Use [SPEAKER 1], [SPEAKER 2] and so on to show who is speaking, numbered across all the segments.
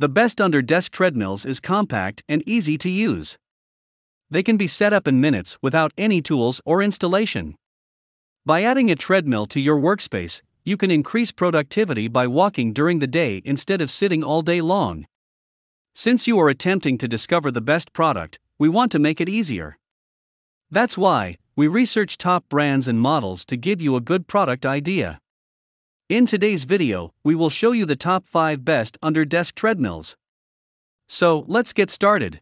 [SPEAKER 1] The best under desk treadmills is compact and easy to use. They can be set up in minutes without any tools or installation. By adding a treadmill to your workspace, you can increase productivity by walking during the day instead of sitting all day long. Since you are attempting to discover the best product, we want to make it easier. That's why, we research top brands and models to give you a good product idea. In today's video, we will show you the top 5 best under desk treadmills. So, let's get started.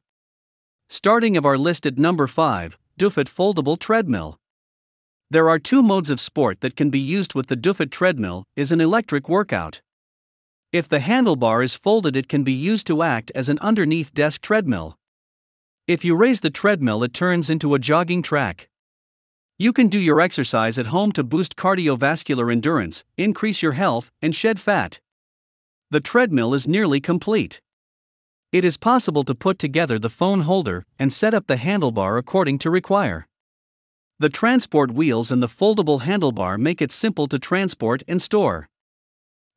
[SPEAKER 1] Starting of our list at number 5, Doufit Foldable Treadmill. There are two modes of sport that can be used with the Doufit treadmill is an electric workout. If the handlebar is folded it can be used to act as an underneath desk treadmill. If you raise the treadmill it turns into a jogging track. You can do your exercise at home to boost cardiovascular endurance, increase your health, and shed fat. The treadmill is nearly complete. It is possible to put together the phone holder and set up the handlebar according to require. The transport wheels and the foldable handlebar make it simple to transport and store.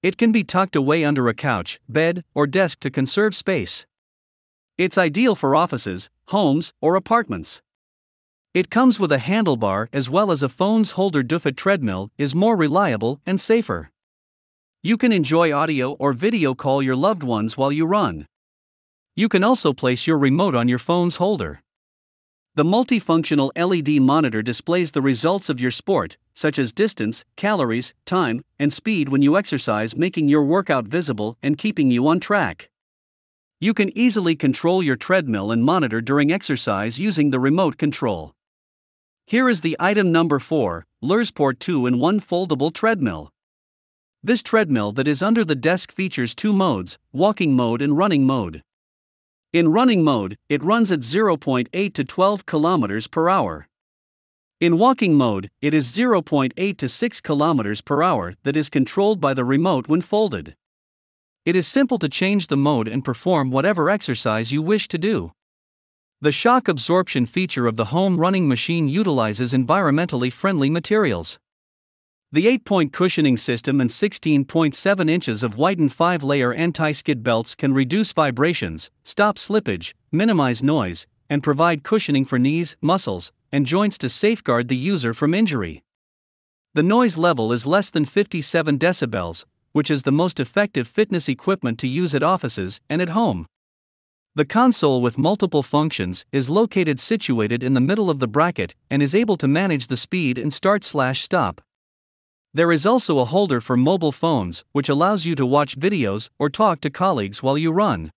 [SPEAKER 1] It can be tucked away under a couch, bed, or desk to conserve space. It's ideal for offices, homes, or apartments. It comes with a handlebar as well as a phone's holder Doufit treadmill is more reliable and safer. You can enjoy audio or video call your loved ones while you run. You can also place your remote on your phone's holder. The multifunctional LED monitor displays the results of your sport, such as distance, calories, time, and speed when you exercise, making your workout visible and keeping you on track. You can easily control your treadmill and monitor during exercise using the remote control. Here is the item number 4 LSRZSPORT 2 in 1 Foldable Treadmill. This treadmill that is under the desk features two modes walking mode and running mode. In running mode, it runs at 0.8 to 12 km per hour. In walking mode, it is 0.8 to 6 km per hour that is controlled by the remote when folded. It is simple to change the mode and perform whatever exercise you wish to do. The shock absorption feature of the home running machine utilizes environmentally friendly materials. The 8 point cushioning system and 16.7 inches of whitened 5 layer anti skid belts can reduce vibrations, stop slippage, minimize noise, and provide cushioning for knees, muscles, and joints to safeguard the user from injury. The noise level is less than 57 decibels, which is the most effective fitness equipment to use at offices and at home. The console with multiple functions is located situated in the middle of the bracket and is able to manage the speed and start slash stop. There is also a holder for mobile phones, which allows you to watch videos or talk to colleagues while you run.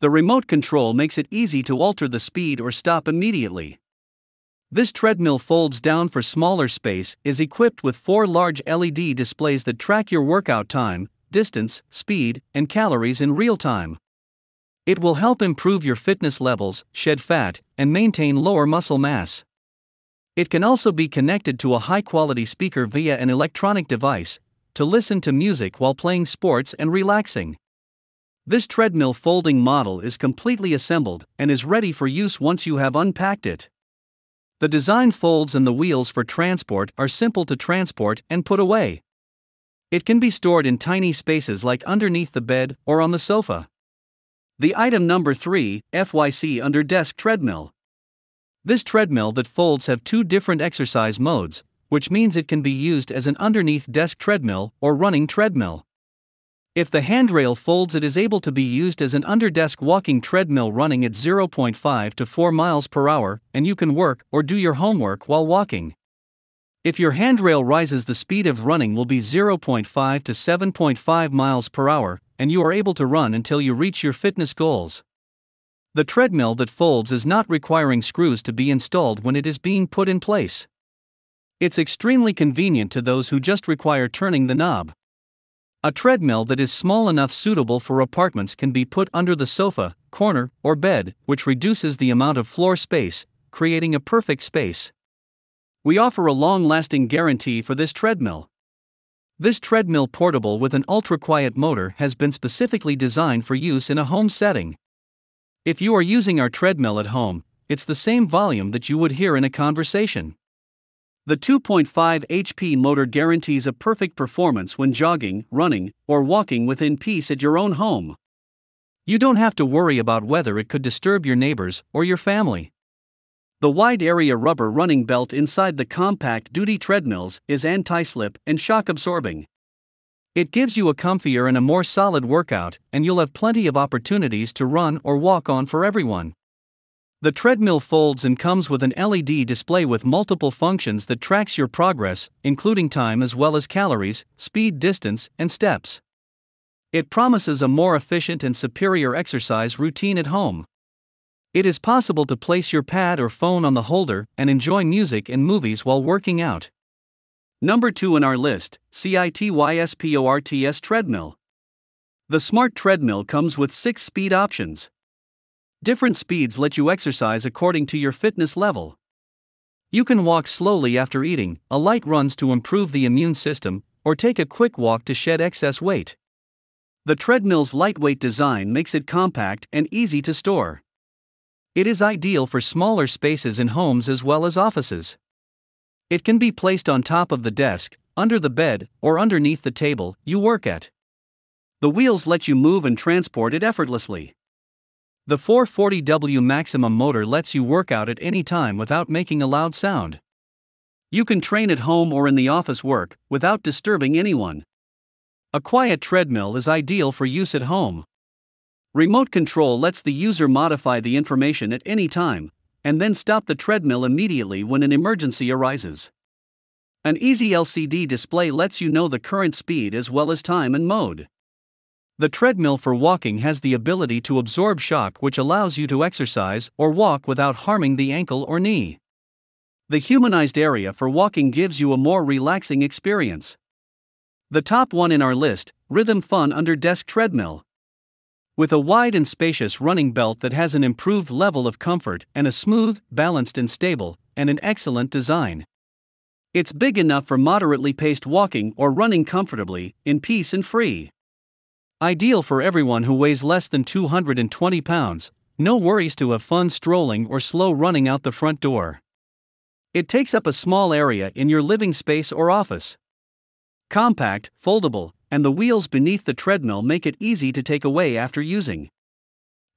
[SPEAKER 1] The remote control makes it easy to alter the speed or stop immediately. This treadmill folds down for smaller space, is equipped with four large LED displays that track your workout time, distance, speed, and calories in real time. It will help improve your fitness levels, shed fat, and maintain lower muscle mass. It can also be connected to a high quality speaker via an electronic device to listen to music while playing sports and relaxing. This treadmill folding model is completely assembled and is ready for use once you have unpacked it. The design folds and the wheels for transport are simple to transport and put away. It can be stored in tiny spaces like underneath the bed or on the sofa. The item number 3, FYC under desk treadmill. This treadmill that folds have two different exercise modes, which means it can be used as an underneath desk treadmill or running treadmill. If the handrail folds, it is able to be used as an under desk walking treadmill running at 0.5 to 4 miles per hour, and you can work or do your homework while walking. If your handrail rises, the speed of running will be 0.5 to 7.5 miles per hour, and you are able to run until you reach your fitness goals. The treadmill that folds is not requiring screws to be installed when it is being put in place. It's extremely convenient to those who just require turning the knob. A treadmill that is small enough suitable for apartments can be put under the sofa, corner, or bed, which reduces the amount of floor space, creating a perfect space. We offer a long lasting guarantee for this treadmill. This treadmill portable with an ultra quiet motor has been specifically designed for use in a home setting. If you are using our treadmill at home, it's the same volume that you would hear in a conversation. The 2.5 HP motor guarantees a perfect performance when jogging, running, or walking within peace at your own home. You don't have to worry about whether it could disturb your neighbors or your family. The wide area rubber running belt inside the compact duty treadmills is anti slip and shock absorbing. It gives you a comfier and a more solid workout, and you'll have plenty of opportunities to run or walk on for everyone. The treadmill folds and comes with an LED display with multiple functions that tracks your progress, including time as well as calories, speed, distance, and steps. It promises a more efficient and superior exercise routine at home. It is possible to place your pad or phone on the holder and enjoy music and movies while working out. Number 2 in our list CITYSPORTS Treadmill. The Smart Treadmill comes with 6 speed options. Different speeds let you exercise according to your fitness level. You can walk slowly after eating, a light runs to improve the immune system, or take a quick walk to shed excess weight. The treadmill's lightweight design makes it compact and easy to store. It is ideal for smaller spaces in homes as well as offices. It can be placed on top of the desk, under the bed, or underneath the table you work at. The wheels let you move and transport it effortlessly. The 440W maximum motor lets you work out at any time without making a loud sound. You can train at home or in the office work without disturbing anyone. A quiet treadmill is ideal for use at home. Remote control lets the user modify the information at any time, and then stop the treadmill immediately when an emergency arises. An easy LCD display lets you know the current speed as well as time and mode. The treadmill for walking has the ability to absorb shock, which allows you to exercise or walk without harming the ankle or knee. The humanized area for walking gives you a more relaxing experience. The top one in our list Rhythm Fun Under Desk Treadmill. With a wide and spacious running belt that has an improved level of comfort and a smooth, balanced, and stable, and an excellent design. It's big enough for moderately paced walking or running comfortably, in peace and free. Ideal for everyone who weighs less than 220 pounds, no worries to have fun strolling or slow running out the front door. It takes up a small area in your living space or office. Compact, foldable, and the wheels beneath the treadmill make it easy to take away after using.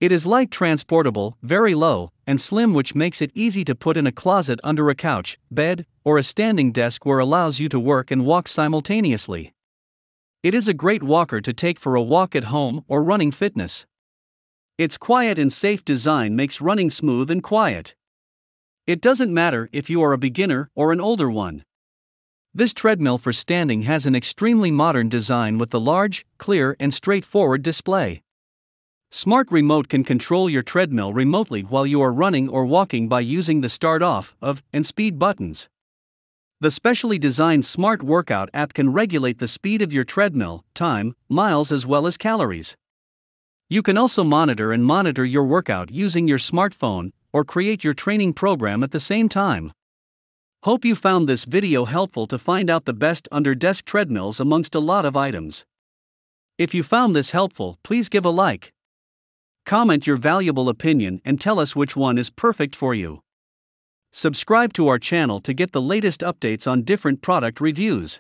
[SPEAKER 1] It is light transportable, very low, and slim, which makes it easy to put in a closet under a couch, bed, or a standing desk where it allows you to work and walk simultaneously. It is a great walker to take for a walk at home or running fitness. Its quiet and safe design makes running smooth and quiet. It doesn't matter if you are a beginner or an older one. This treadmill for standing has an extremely modern design with the large, clear, and straightforward display. Smart Remote can control your treadmill remotely while you are running or walking by using the start off of and speed buttons. The specially designed Smart Workout app can regulate the speed of your treadmill, time, miles, as well as calories. You can also monitor and monitor your workout using your smartphone or create your training program at the same time. Hope you found this video helpful to find out the best under desk treadmills amongst a lot of items. If you found this helpful, please give a like. Comment your valuable opinion and tell us which one is perfect for you. Subscribe to our channel to get the latest updates on different product reviews.